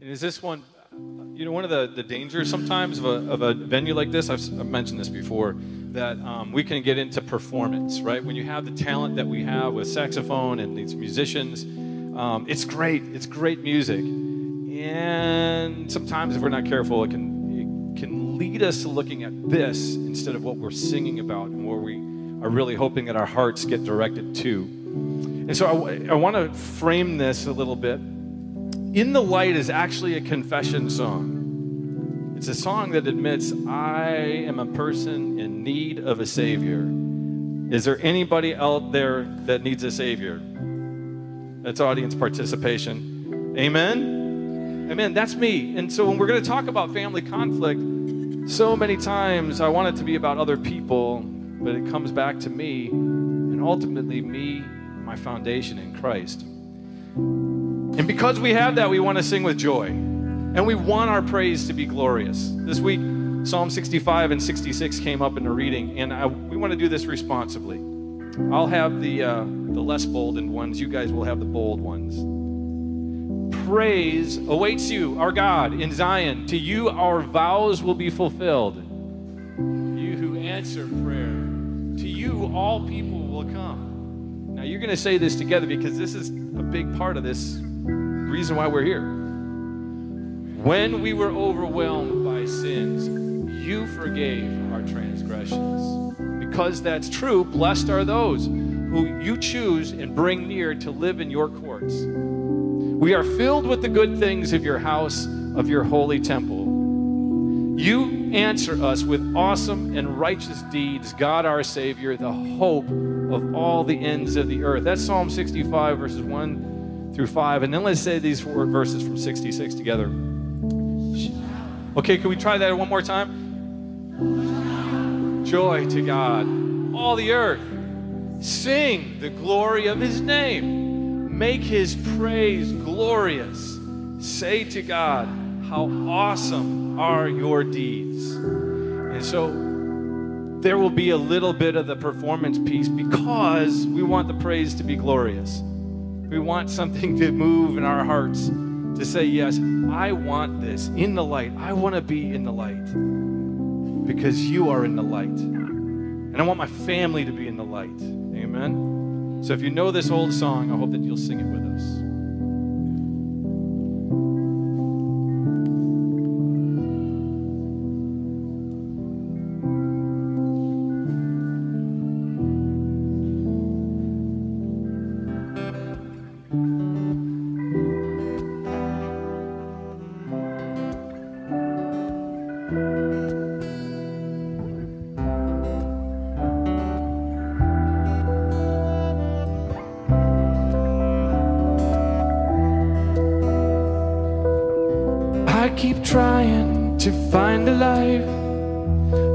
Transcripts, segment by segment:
And is this one, you know, one of the, the dangers sometimes of a, of a venue like this? I've, I've mentioned this before, that um, we can get into performance, right? When you have the talent that we have with saxophone and these musicians, um, it's great. It's great music. And sometimes, if we're not careful, it can, it can lead us to looking at this instead of what we're singing about and where we are really hoping that our hearts get directed to. And so I, I want to frame this a little bit. In the Light is actually a confession song. It's a song that admits, I am a person in need of a Savior. Is there anybody out there that needs a Savior? That's audience participation. Amen? Amen. That's me. And so when we're going to talk about family conflict, so many times I want it to be about other people, but it comes back to me and ultimately me, my foundation in Christ. And because we have that, we want to sing with joy. And we want our praise to be glorious. This week, Psalm 65 and 66 came up in the reading, and I, we want to do this responsibly. I'll have the, uh, the less boldened ones, you guys will have the bold ones. Praise awaits you, our God, in Zion. To you, our vows will be fulfilled. You who answer prayer, to you, all people will come. Now, you're going to say this together because this is a big part of this reason why we're here. When we were overwhelmed by sins, you forgave our transgressions. Because that's true, blessed are those who you choose and bring near to live in your courts. We are filled with the good things of your house, of your holy temple. You answer us with awesome and righteous deeds, God our Savior, the hope of all the ends of the earth. That's Psalm 65, verses 1 through 5. And then let's say these four verses from 66 together. Okay, can we try that one more time? Joy to God, all the earth. Sing the glory of his name. Make his praise glorious. Say to God, How awesome are your deeds. And so there will be a little bit of the performance piece because we want the praise to be glorious. We want something to move in our hearts to say, Yes, I want this in the light. I want to be in the light because you are in the light. And I want my family to be in the light. Amen. So if you know this old song, I hope that you'll sing it with us. Keep trying to find a life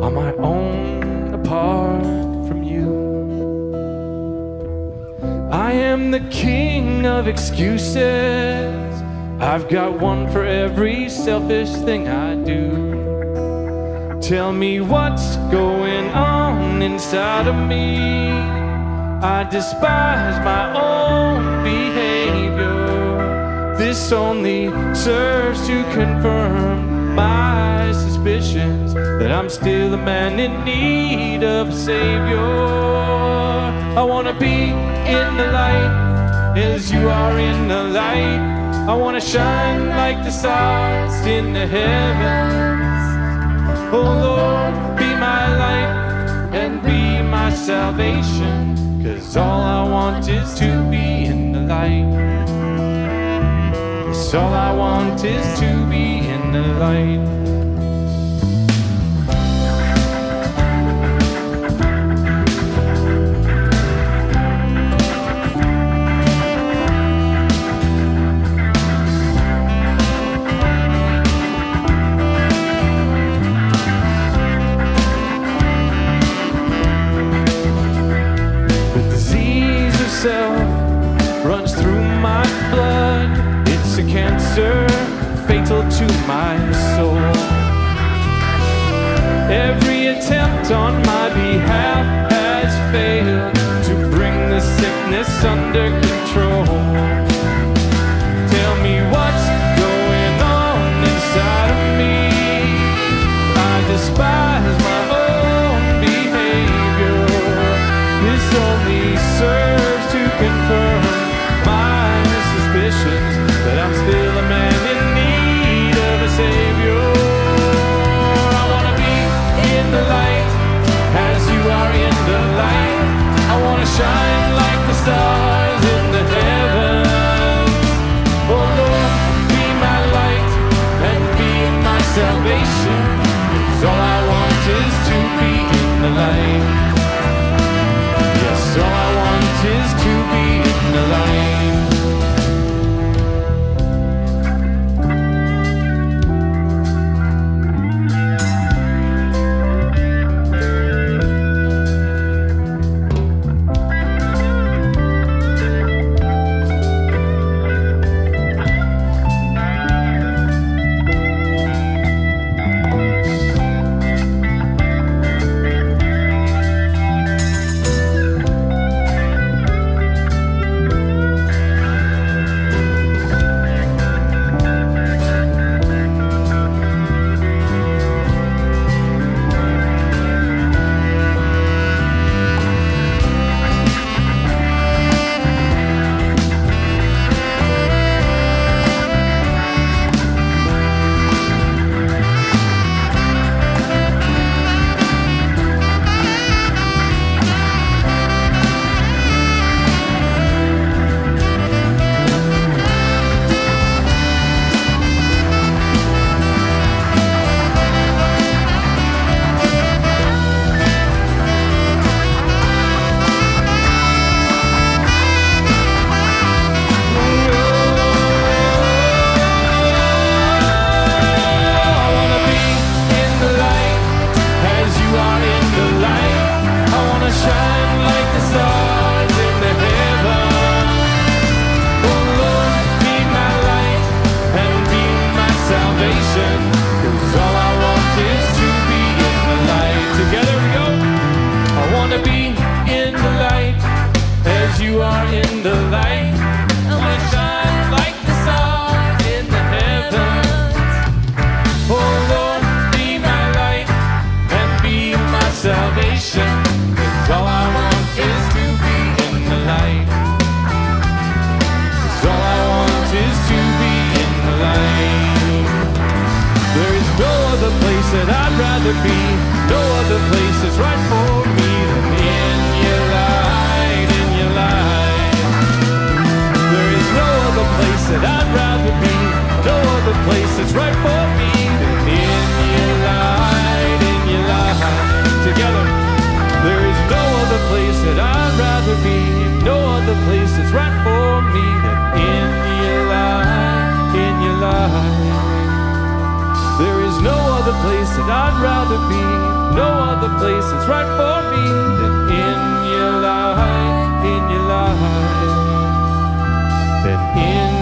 on my own apart from you. I am the king of excuses. I've got one for every selfish thing I do. Tell me what's going on inside of me. I despise my own behavior. This only serves to confirm my suspicions that I'm still a man in need of a savior. I want to be in the light as you are in the light. I want to shine like the stars in the heavens. Oh Lord, be my light and be my salvation. Cause all I want is to be in the light. All I want is to be in the light. My soul. Every attempt on my behalf has failed to bring the sickness under right for me. In your in your together. There is no other place that I'd rather be. No other place that's right for me than in your in. There is no other place that I'd rather be. No other place that's right for me than in in than in.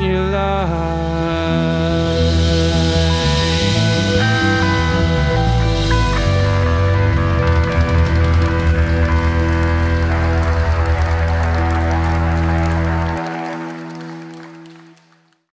your love.